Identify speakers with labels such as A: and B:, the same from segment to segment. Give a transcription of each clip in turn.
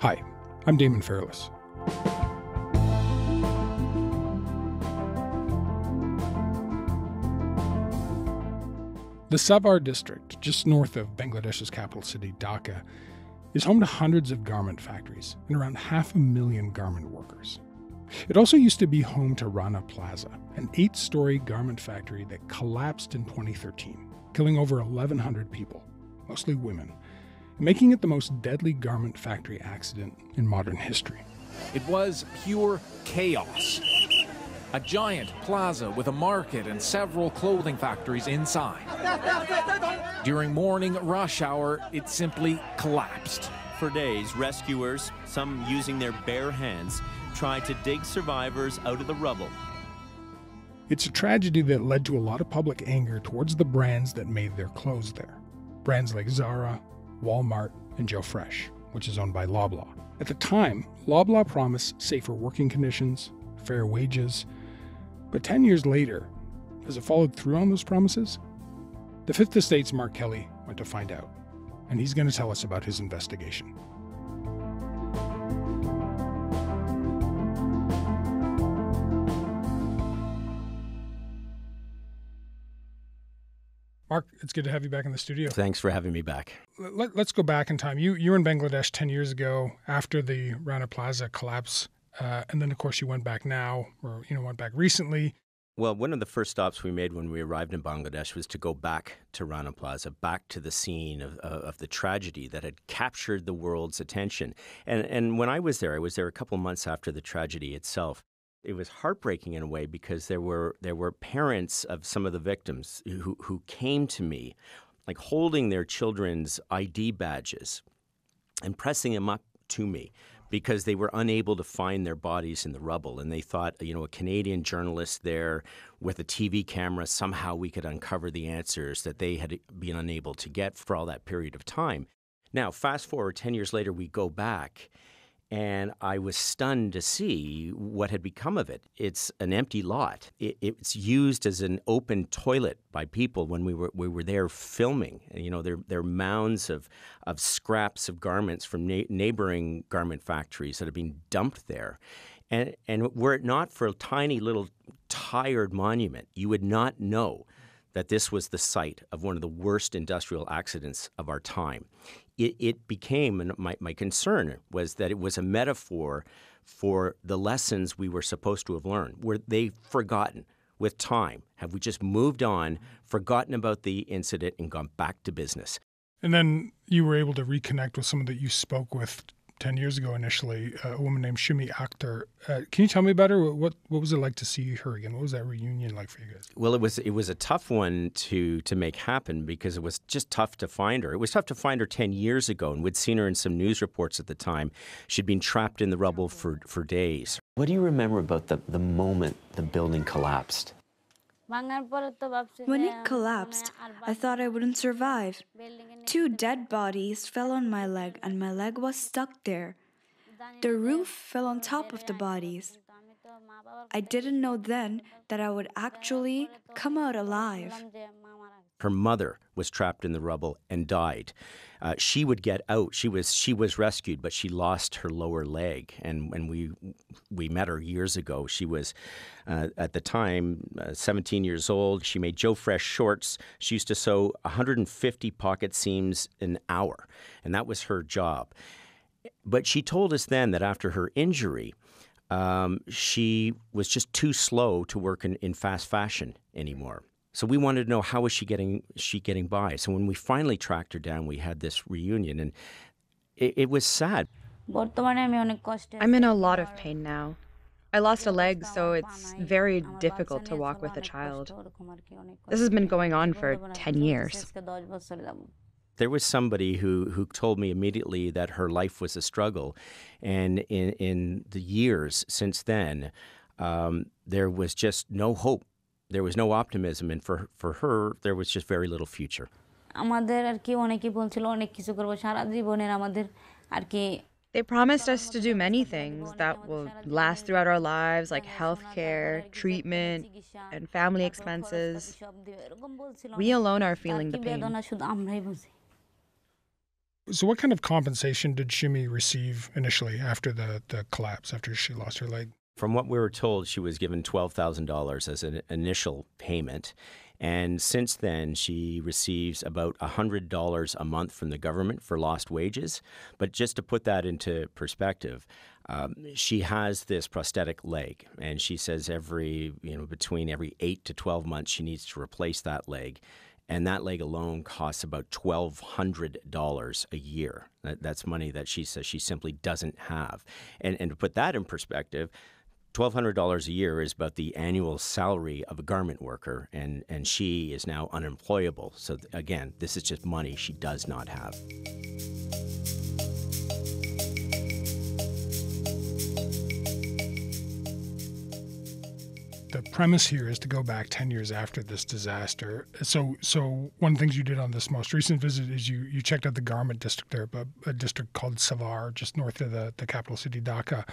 A: Hi, I'm Daemon Fairless. The Savar district, just north of Bangladesh's capital city, Dhaka, is home to hundreds of garment factories and around half a million garment workers. It also used to be home to Rana Plaza, an eight story garment factory that collapsed in 2013, killing over 1,100 people, mostly women, making it the most deadly garment factory accident in modern history.
B: It was pure chaos. A giant plaza with a market and several clothing factories inside. During morning rush hour, it simply collapsed.
C: For days, rescuers, some using their bare hands, tried to dig survivors out of the rubble.
A: It's a tragedy that led to a lot of public anger towards the brands that made their clothes there. Brands like Zara, Walmart, and Joe Fresh, which is owned by Loblaw. At the time, Loblaw promised safer working conditions, fair wages, but 10 years later, has it followed through on those promises? The Fifth Estate's Mark Kelley went to find out, and he's going to tell us about his investigation. Mark, it's good to have you back in the studio.
C: Thanks for having me back.
A: Let, us go back in time. You you were in Bangladesh 10 years ago after the Rana Plaza collapse. Uh, and then, of course, you went back now, or you know, went back recently.
C: Well, one of the first stops we made when we arrived in Bangladesh was to go back to Rana Plaza, back to the scene of, uh, of the tragedy that had captured the world's attention. And, and when I was there, I was there a couple months after the tragedy itself it was heartbreaking in a way because there were there were parents of some of the victims who who came to me like holding their children's ID badges and pressing them up to me because they were unable to find their bodies in the rubble. And they thought you know a Canadian journalist there with a TV camera somehow we could uncover the answers that they had been unable to get for all that period of time. Now fast forward 10 years later we go back and I was stunned to see what had become of it. It's an empty lot. It, it's used as an open toilet by people when we were we were there filming. You know, there there are mounds of of scraps of garments from na- neighboring garment factories that have been dumped there. And and were it not for a tiny little tired monument, you would not know that this was the site of one of the worst industrial accidents of our time it, it became, and my, my concern was that it was a metaphor for the lessons we were supposed to have learned. Were they forgotten with time? Have we just moved on, forgotten about the incident, and gone back to business?
A: And then you were able to reconnect with someone that you spoke with 10 years ago initially, uh, a woman named Shumi Akhtar. Uh, can you tell me about her? What what was it like to see her again? What was that reunion like for you guys?
C: Well, it was it was a tough one to to make happen because it was just tough to find her. It was tough to find her 10 years ago, and we'd seen her in some news reports at the time. She'd been trapped in the rubble for, for days.
D: What do you remember about the, the moment the building collapsed?
E: When it collapsed, I thought I wouldn't survive. Two dead bodies fell on my leg, and my leg was stuck there. The roof fell on top of the bodies. I didn't know then that I would actually come out alive.
C: Her mother was trapped in the rubble and died. Uh, she would get out. She was she was rescued, but she lost her lower leg. And when we we met her years ago, she was uh, at the time uh, 17 years old. She made Joe Fresh shorts. She used to sew 150 pocket seams an hour, and that was her job. But she told us then that after her injury, um, she was just too slow to work in, in fast fashion anymore. So we wanted to know how was she getting she getting by. So when we finally tracked her down, we had this reunion, and it, it was sad.
F: I'm in a lot of pain now. I lost a leg, so it's very difficult to walk with a child. This has been going on for 10 years.
C: There was somebody who, who told me immediately that her life was a struggle. And in, in the years since then, um, there was just no hope there was no optimism, and for for her, there was just very little future.
F: They promised us to do many things that will last throughout our lives, like healthcare, treatment, and family expenses. We alone are feeling the pain.
A: So, what kind of compensation did Shumi receive initially after the, the collapse, after she lost her leg?
C: From what we were told, she was given $12,000 as an initial payment. And since then, she receives about $100 a month from the government for lost wages. But just to put that into perspective, um, she has this prosthetic leg, and she says every, you know, between every eight to 12 months, she needs to replace that leg. And that leg alone costs about $1,200 a year. That, that's money that she says she simply doesn't have. And, and to put that in perspective, $1,200 a year is about the annual salary of a garment worker, and, and she is now unemployable. So, again, this is just money she does not have.
A: the premise here is to go back 10 years after this disaster. So, so one of the things you did on this most recent visit is you, you checked out the garment district there, a, a district called Savar, just north of the, the capital city, Dhaka.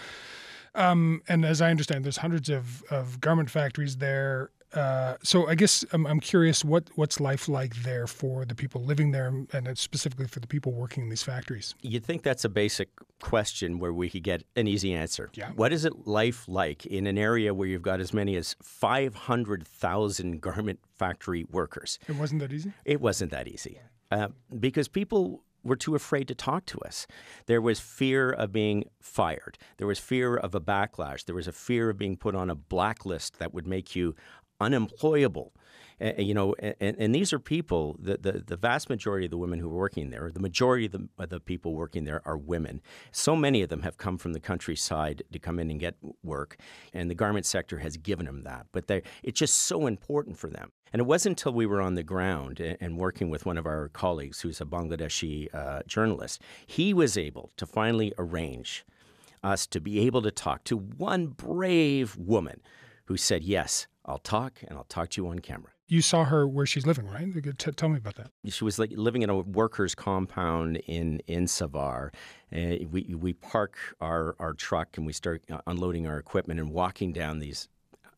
A: Um, and as I understand, there's hundreds of, of garment factories there. Uh, so I guess I'm, I'm, curious what what's life like there for the people living there, and specifically for the people working in these factories.
C: You'd think that's a basic question where we could get an easy answer.
A: Yeah.
C: What is it life like in an area where you've got as many as 500,000 garment factory workers?
A: It wasn't that easy.
C: It wasn't that easy uh, because people were too afraid to talk to us. There was fear of being fired. There was fear of a backlash. There was a fear of being put on a blacklist that would make you unemployable. Uh, you know, and, and, these are people, the, the, the, vast majority of the women who are working there, the majority of the, the, people working there are women. So many of them have come from the countryside to come in and get work, and the garment sector has given them that. But it's just so important for them. And it wasn't until we were on the ground and working with one of our colleagues who's a Bangladeshi uh, journalist, he was able to finally arrange us to be able to talk to one brave woman who said, Yes, I'll talk and I'll talk to you on camera.
A: You saw her where she's living, right? T- tell me about that.
C: She was like living in a workers' compound in in Savar. Uh, we we park our our truck and we start uh, unloading our equipment and walking down these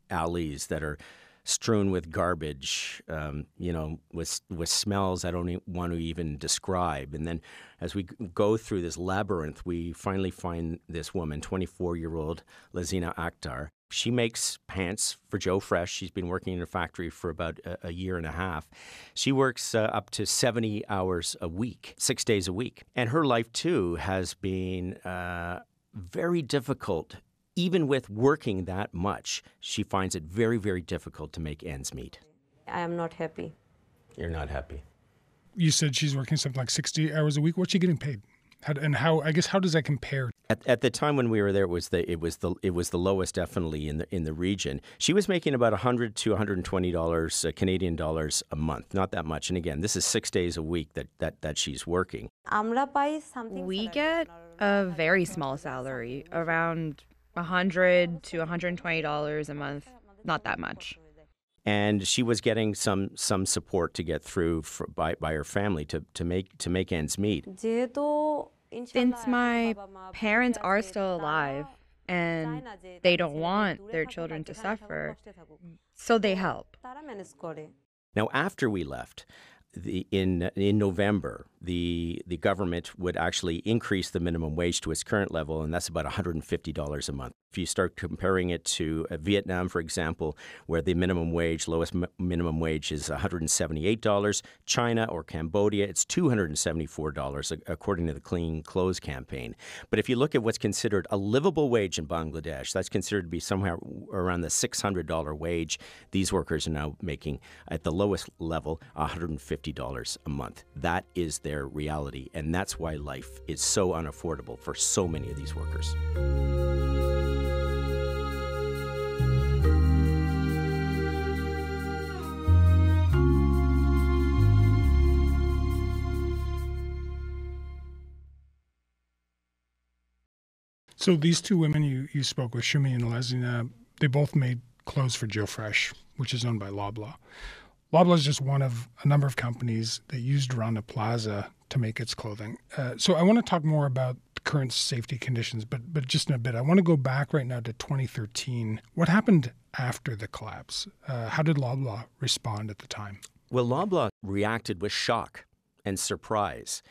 C: alleys that are strewn with garbage, um, you know, with with smells I don't want to even describe. And then, as we go through this labyrinth, we finally find this woman, 24 year old Lazina Akhtar. She makes pants for Joe Fresh. She's been working in a factory for about a, a year and a half. She works uh, up to 70 hours a week, six days a week. And her life, too, has been uh, very difficult even with working that much, she finds it very, very difficult to make ends meet.
G: I am not happy.
C: You're not happy.
A: You said she's working something like 60 hours a week. What's she getting paid? How, and how I guess how does that compare?
C: At, at the time when we were there, it was the it was the it was the lowest definitely in the in the region. She was making about 100 to 120 dollars uh, Canadian dollars a month, not that much. And again, this is six days a week that that that she's working.
F: We get a very small salary, around 100 to 120 dollars a month not that much
C: and she was getting some some support to get through for, by by her family to to make to make ends meet.
F: since my parents are still alive and they don't want their children to suffer so they help.
C: now after we left the, in in November, the the government would actually increase the minimum wage to its current level, and that's about $150 a month. If you start comparing it to uh, Vietnam, for example, where the minimum wage, lowest minimum wage is $178, China or Cambodia, it's $274, according to the Clean Clothes Campaign. But if you look at what's considered a livable wage in Bangladesh, that's considered to be somewhere around the $600 wage. These workers are now making, at the lowest level, $150 a month. That is their reality, and that's why life is so unaffordable for so many of these workers.
A: So these two women you, you spoke with, Shumi and Lazina, they both made clothes for Joe Fresh, which is owned by Loblaw. Loblaw is just one of a number of companies that used Rana Plaza to make its clothing. Uh, so I want to talk more about current safety conditions, but but just in a bit, I want to go back right now to 2013. What happened after the collapse? Uh, how did Loblaw respond at the time?
C: Well, Loblaw reacted with shock and surprise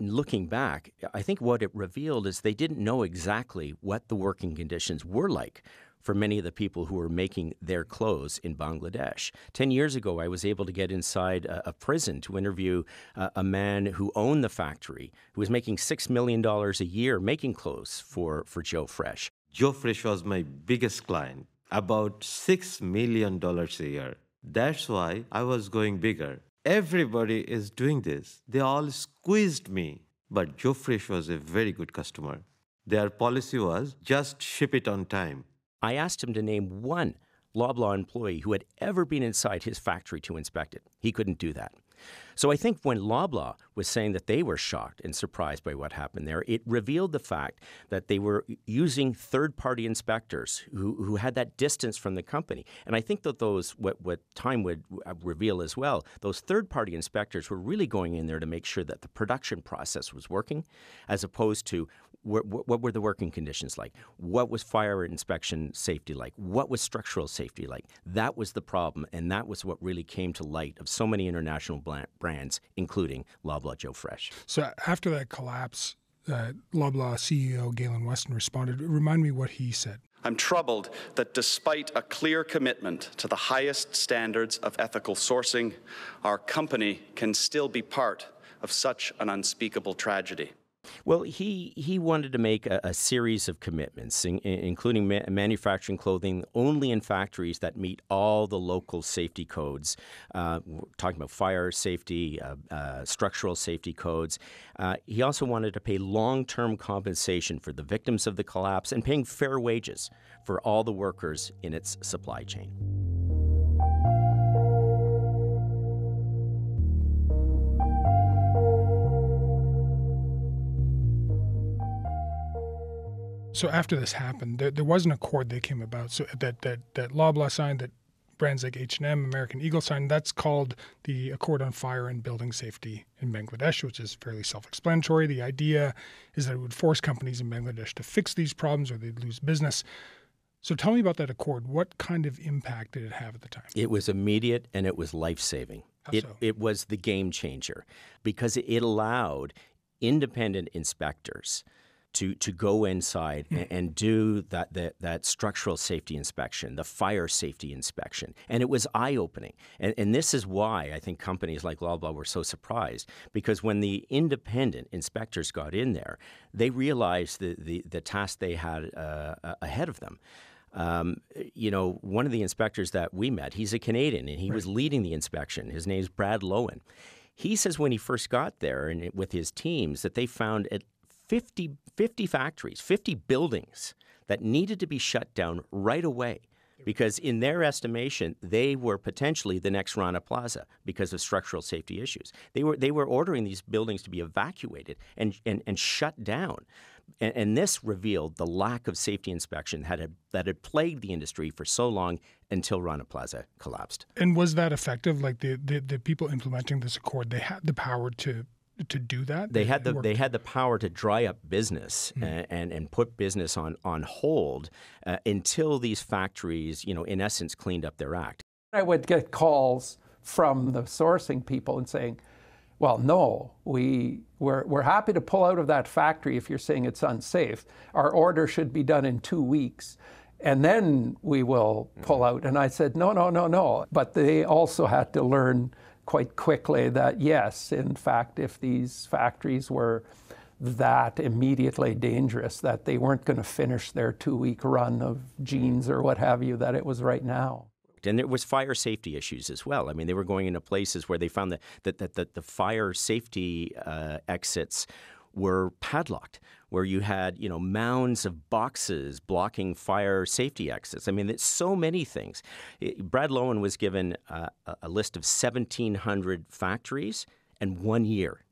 C: looking back, I think what it revealed is they didn't know exactly what the working conditions were like for many of the people who were making their clothes in Bangladesh. Ten years ago, I was able to get inside a, a prison to interview uh, a man who owned the factory, who was making $6 million a year making clothes for, for Joe Fresh.
G: Joe Fresh was my biggest client, about $6 million a year. That's why I was going bigger. Everybody is doing this. They all squeezed me. But Joe Fresh was a very good customer. Their policy was just ship it on time.
C: I asked him to name one Loblaw employee who had ever been inside his factory to inspect it. He couldn't do that. So I think when Loblaw was saying that they were shocked and surprised by what happened there, it revealed the fact that they were using third-party inspectors who, who had that distance from the company. And I think that those, what, what time would uh, reveal as well, those third-party inspectors were really going in there to make sure that the production process was working, as opposed to what, what were the working conditions like? What was fire inspection safety like? What was structural safety like? That was the problem, and that was what really came to light of so many international brands, including Loblaw Joe Fresh.
A: So after that collapse, uh, Loblaw CEO Galen Weston responded. Remind me what he said.
H: I'm troubled that despite a clear commitment to the highest standards of ethical sourcing, our company can still be part of such an unspeakable tragedy.
C: Well, he, he wanted to make a, a series of commitments, in, including ma- manufacturing clothing only in factories that meet all the local safety codes. Uh, talking about fire safety, uh, uh, structural safety codes. Uh, he also wanted to pay long term compensation for the victims of the collapse and paying fair wages for all the workers in its supply chain.
A: So after this happened, there, there was an accord that came about so that that that Loblaw signed, that brands like H&M, American Eagle signed. That's called the Accord on Fire and Building Safety in Bangladesh, which is fairly self-explanatory. The idea is that it would force companies in Bangladesh to fix these problems or they'd lose business. So tell me about that accord. What kind of impact did it have at the time?
C: It was immediate and it was life-saving. It,
A: so?
C: it was the game changer because it allowed independent inspectors – to to go inside mm. and, and, do that, that that structural safety inspection, the fire safety inspection, and it was eye opening. And, and this is why I think companies like Loblaw were so surprised because when the independent inspectors got in there, they realized the the, the task they had uh, ahead of them. Um, you know, one of the inspectors that we met, he's a Canadian, and he right. was leading the inspection. His name's Brad Lowen. He says when he first got there and with his teams that they found at 50, 50 factories, 50 buildings that needed to be shut down right away because in their estimation they were potentially the next Rana Plaza because of structural safety issues. They were they were ordering these buildings to be evacuated and and, and shut down. And, and this revealed the lack of safety inspection that had that had plagued the industry for so long until Rana Plaza collapsed.
A: And was that effective? Like the, the, the people implementing this accord, they had the power to to do that?
C: They had the they had the power to dry up business mm. and, and, and put business on on hold uh, until these factories, you know, in essence, cleaned up their act.
I: I would get calls from the sourcing people and saying, "Well, no, we we're we're happy to pull out of that factory if you're saying it's unsafe. Our order should be done in two weeks." And then we will pull out. And I said, no, no, no, no. But they also had to learn quite quickly that yes, in fact, if these factories were that immediately dangerous, that they weren't going to finish their two week run of jeans or what have you, that it was right now.
C: And there was fire safety issues as well. I mean, they were going into places where they found that, that, that, that the fire safety uh, exits were padlocked, where you had you know mounds of boxes blocking fire safety exits. I mean, it's so many things. Brad Lowen was given uh, a list of 1,700 factories and one year.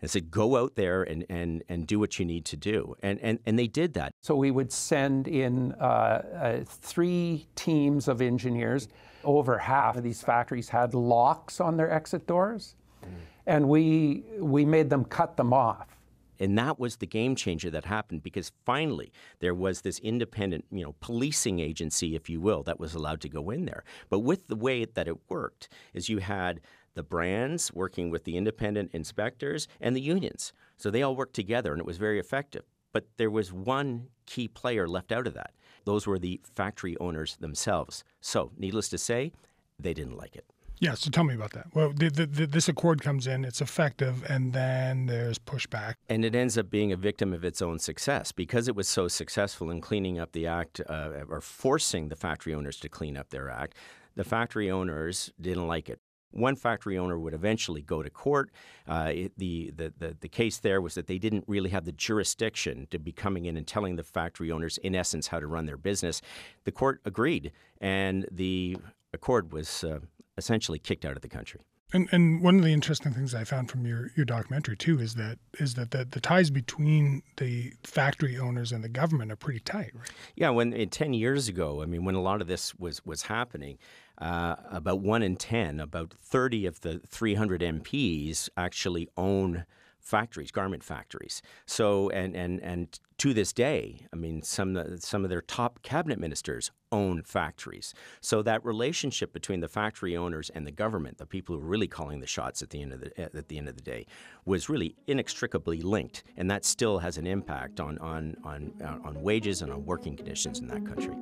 C: And said, go out there and, and, and do what you need to do. And, and, and they did that.
I: So we would send in uh, uh, three teams of engineers. Over half of these factories had locks on their exit doors. Mm. And we, we made them cut them off
C: and that was the game changer that happened because finally there was this independent, you know, policing agency, if you will, that was allowed to go in there. But with the way that it worked, is you had the brands working with the independent inspectors and the unions. So they all worked together and it was very effective. But there was one key player left out of that. Those were the factory owners themselves. So, needless to say, they didn't like it.
A: Yeah, so tell me about that. Well, the, the, the, this accord comes in, it's effective, and then there's pushback.
C: And it ends up being a victim of its own success because it was so successful in cleaning up the act uh, or forcing the factory owners to clean up their act. The factory owners didn't like it. One factory owner would eventually go to court. Uh, it, the, the, the, the case there was that they didn't really have the jurisdiction to be coming in and telling the factory owners, in essence, how to run their business. The court agreed, and the accord was uh, essentially kicked out of the country.
A: And and one of the interesting things I found from your, your documentary too is that is that the, the ties between the factory owners and the government are pretty tight, right?
C: Yeah, when ten years ago, I mean, when a lot of this was was happening, uh, about one in ten, about thirty of the three hundred MPs actually own factories, garment factories. So, and and and to this day, I mean, some some of their top cabinet ministers own factories. So that relationship between the factory owners and the government, the people who are really calling the shots at the end of the at the end of the day, was really inextricably linked, and that still has an impact on on on on wages and on working conditions in that country.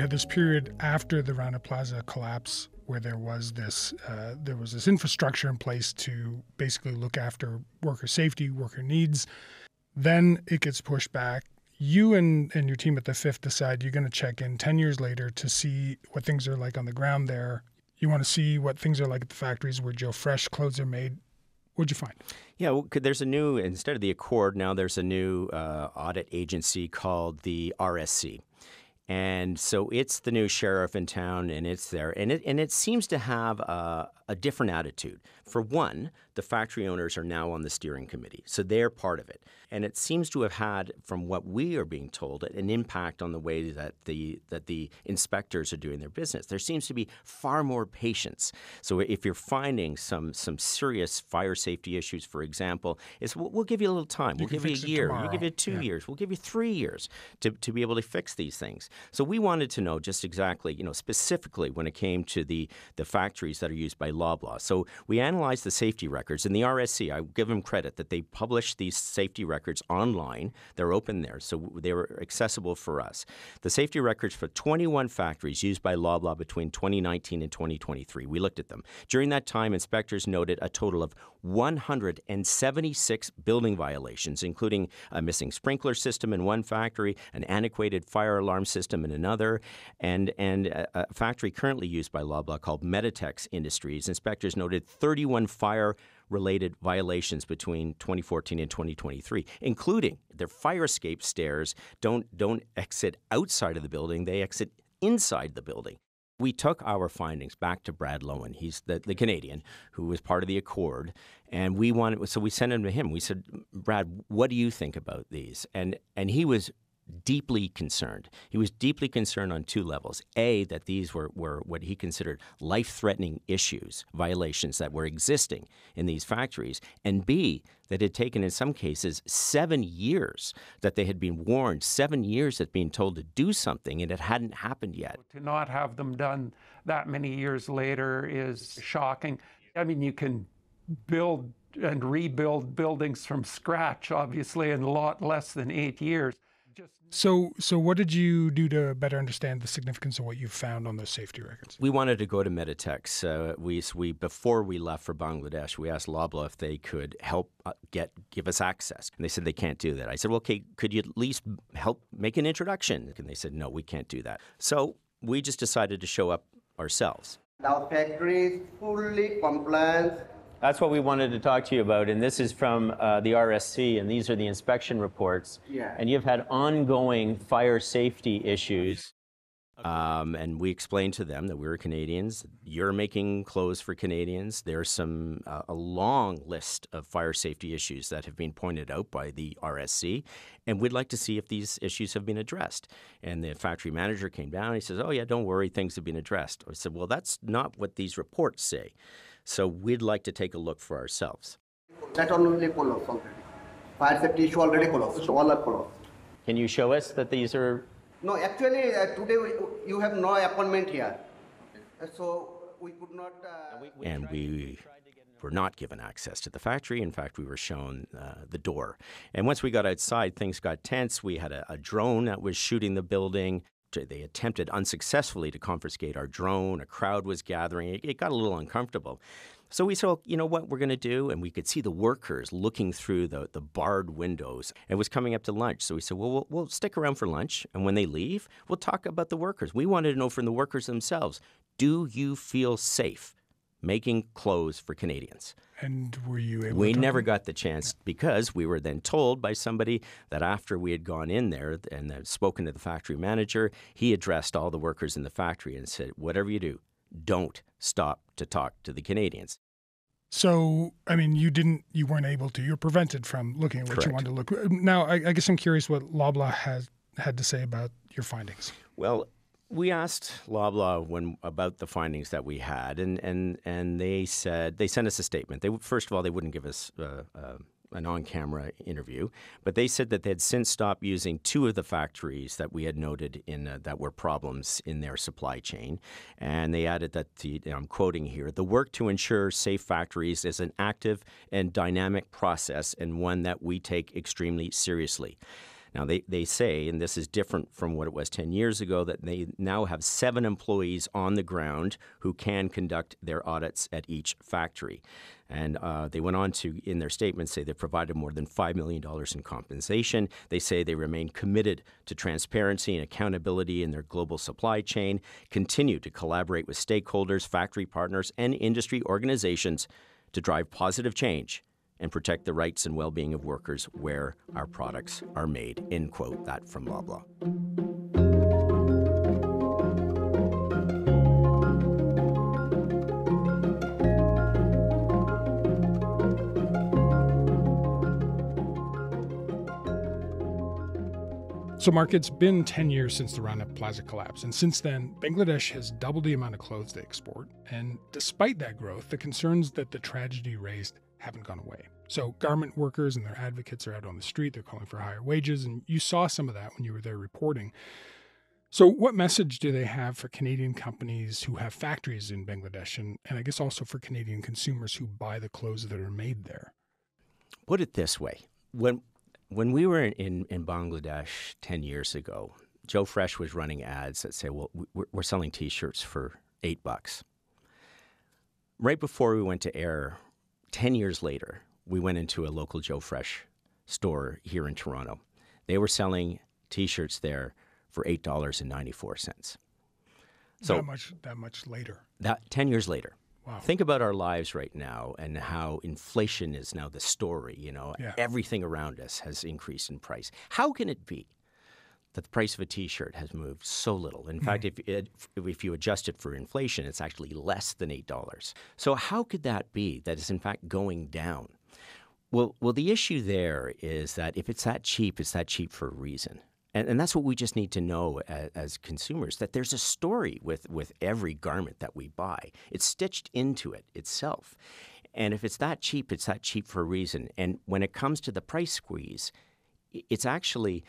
A: We had this period after the Rana Plaza collapse where there was this uh, there was this infrastructure in place to basically look after worker safety, worker needs. Then it gets pushed back. You and, and your team at the fifth decide you're going to check in 10 years later to see what things are like on the ground there. You want to see what things are like at the factories where Joe Fresh clothes are made. What'd you find?
C: Yeah, well, there's a new, instead of the Accord, now there's a new uh, audit agency called the RSC. And so it's the new sheriff in town, and it's there, and it and it seems to have a, a, different attitude. For one, the factory owners are now on the steering committee, so they're part of it, and it seems to have had, from what we are being told, an impact on the way that the that the inspectors are doing their business. There seems to be far more patience. So if you're finding some some serious fire safety issues, for example, is we'll, we'll give you a little time.
A: You
C: we'll give you a year.
A: We'll
C: give you two yeah. years. We'll give you three years to to be able to fix these things. So we wanted to know just exactly, you know, specifically when it came to the, the factories that are used by Loblaw. So we analyzed the safety records, and the RSC, I give them credit that they published these safety records online. They're open there, so they were accessible for us. The safety records for 21 factories used by Loblaw between 2019 and 2023. We looked at them. During that time, inspectors noted a total of 176 building violations, including a missing sprinkler system in one factory, an antiquated fire alarm system in another, and, and a, a factory currently used by Loblaw called Meditex Industries. Inspectors noted 31 fire related violations between 2014 and 2023, including their fire escape stairs don't, don't exit outside of the building, they exit inside the building. We took our findings back to Brad Lowen. He's the, the Canadian who was part of the Accord. And we wanted, so we sent him to him. We said, Brad, what do you think about these? And, and he was deeply concerned. He was deeply concerned on two levels. A, that these were, were what he considered life threatening issues, violations that were existing in these factories. And B, that it had taken, in some cases, seven years that they had been warned, seven years at being told to do something, and it hadn't happened yet.
I: To not have them done that many years later is shocking. I mean, you can build and rebuild buildings from scratch, obviously, in a lot less than eight years.
A: So, so what did you do to better understand the significance of what you found on those safety records?
C: We wanted to go to Meditex. Uh, we, we before we left for Bangladesh, we asked Loblaw if they could help uh, get give us access, and they said they can't do that. I said, well, okay, could you at least help make an introduction? And they said, no, we can't do that. So we just decided to show up ourselves.
J: Our factory is fully compliant
C: that's what we wanted to talk to you about, and this is from uh, the RSC, and these are the inspection reports.
J: Yeah.
C: And you've had ongoing fire safety issues. Um, and we explained to them that we are Canadians. You're making clothes for Canadians. There's some uh, a long list of fire safety issues that have been pointed out by the RSC, and we'd like to see if these issues have been addressed. And the factory manager came down. And he says, "Oh yeah, don't worry, things have been addressed." I said, "Well, that's not what these reports say." So we'd like to take a look for ourselves.
J: That only closed already. Fire safety issue already closed. So all are closed.
C: Can you show us that these are?
J: No, actually uh, today we, you have no appointment here, so we could not. Uh,
C: and we were not given access to the factory. In fact, we were shown uh, the door. And once we got outside, things got tense. We had a, a drone that was shooting the building. They attempted unsuccessfully to confiscate our drone. A crowd was gathering. It, it got a little uncomfortable. So we said, well, you know what we're going to do? And we could see the workers looking through the, the barred windows. It was coming up to lunch. So we said, well, well, we'll stick around for lunch. And when they leave, we'll talk about the workers. We wanted to know from the workers themselves do you feel safe making clothes for Canadians?
A: And were you able
C: We never got the chance because we were then told by somebody that after we had gone in there and had spoken to the factory manager, he addressed all the workers in the factory and said, whatever you do, don't stop to talk to the Canadians.
A: So, I mean, you didn't, you weren't able to. You're prevented from looking at what
C: Correct.
A: you wanted to look. Um, now, I, I guess I'm curious what Loblaw has had to say about your findings.
C: Well, we asked Loblaw when about the findings that we had, and and and they said they sent us a statement. They first of all they wouldn't give us uh, uh, an on-camera interview, but they said that they had since stopped using two of the factories that we had noted in uh, that were problems in their supply chain, and they added that the I'm quoting here: the work to ensure safe factories is an active and dynamic process and one that we take extremely seriously. Now, they, they say, and this is different from what it was 10 years ago, that they now have seven employees on the ground who can conduct their audits at each factory. And uh, they went on to, in their statement, say they've provided more than $5 million in compensation. They say they remain committed to transparency and accountability in their global supply chain, continue to collaborate with stakeholders, factory partners, and industry organizations to drive positive change and protect the rights and well-being of workers where our products are made. End quote. That from Loblaw.
A: So, Mark, it's been 10 years since the Rana Plaza collapse, and since then, Bangladesh has doubled the amount of clothes they export. And despite that growth, the concerns that the tragedy raised haven't gone away. So, garment workers and their advocates are out on the street, they're calling for higher wages, and you saw some of that when you were there reporting. So, what message do they have for Canadian companies who have factories in Bangladesh, and, and I guess also for Canadian consumers who buy the clothes that are made there?
C: Put it this way when when we were in, in, Bangladesh 10 years ago, Joe Fresh was running ads that say, well, we're, we're selling t shirts for eight bucks. Right before we went to air, 10 years later, we went into a local Joe Fresh store here in Toronto. They were selling t shirts there for $8.94.
A: So that much, that much later.
C: That 10 years later.
A: Wow.
C: Think about our lives right now and how inflation is now the story. You know,
A: yeah.
C: everything around us has increased in price. How can it be that the price of a T-shirt has moved so little? In mm. fact, if it, if you adjust it for inflation, it's actually less than eight dollars. So how could that be? That is in fact going down. Well, well, the issue there is that if it's that cheap, it's that cheap for a reason. And, and that's what we just need to know as, as, consumers that there's a story with, with every garment that we buy. It's stitched into it itself. And if it's that cheap, it's that cheap for a reason. And when it comes to the price squeeze, it's actually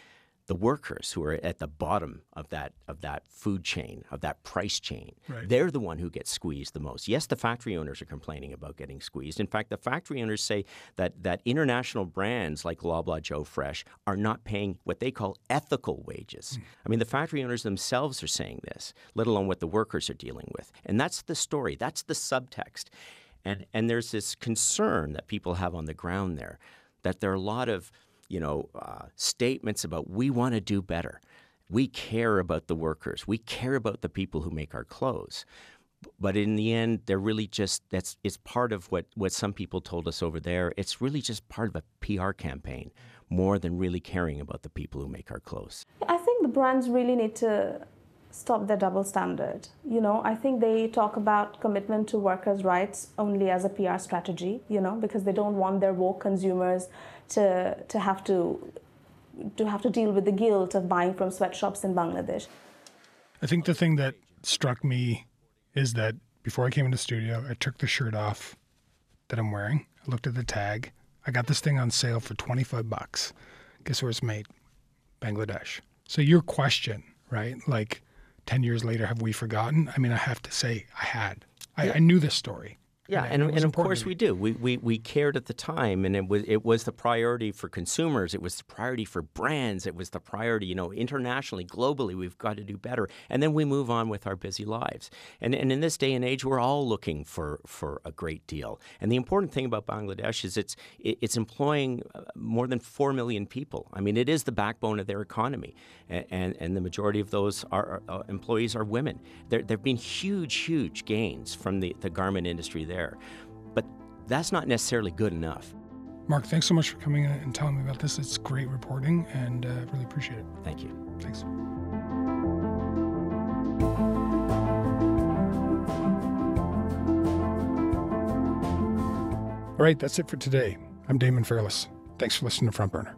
C: the workers who are at the bottom of that of that food chain, of that price chain.
A: Right.
C: They're the one who gets squeezed the most. Yes, the factory owners are complaining about getting squeezed. In fact, the factory owners say that that international brands like Loblaw Joe Fresh are not paying what they call ethical wages. Mm. I mean, the factory owners themselves are saying this, let alone what the workers are dealing with. And that's the story. That's the subtext. And and there's this concern that people have on the ground there that there are a lot of you know, uh, statements about we want to do better. We care about the workers. We care about the people who make our clothes. But in the end, they're really just that's it's part of what, what some people told us over there. It's really just part of a PR campaign more than really caring about the people who make our clothes.
K: I think the brands really need to stop their double standard. You know, I think they talk about commitment to workers' rights only as a PR strategy, you know, because they don't want their woke consumers to, to have to to have to deal with the guilt of buying from sweatshops in Bangladesh.
A: I think the thing that struck me is that before I came into the studio, I took the shirt off that I'm wearing. I looked at the tag. I got this thing on sale for 25 bucks. Guess where it's made? Bangladesh. So your question, right? Like 10 years later, have we forgotten? I mean, I have to say I had. I, yeah. I knew this story.
C: Yeah, and, and, and of course we do. We, we we cared at the time, and it was it was the priority for consumers. It was the priority for brands. It was the priority, you know, internationally, globally. We've got to do better, and then we move on with our busy lives. And and in this day and age, we're all looking for for a great deal. And the important thing about Bangladesh is it's it's employing uh, more than four million people. I mean, it is the backbone of their economy, and and, and the majority of those are, uh, employees are women. There there've been huge huge gains from the the garment industry there there. But that's not necessarily good enough.
A: Mark, thanks so much for coming in and telling me about this. It's great reporting and uh, really appreciate it.
C: Thank you.
A: Thanks. All right, that's it for today. I'm Daemon Fairless. Thanks for listening to Front Burner.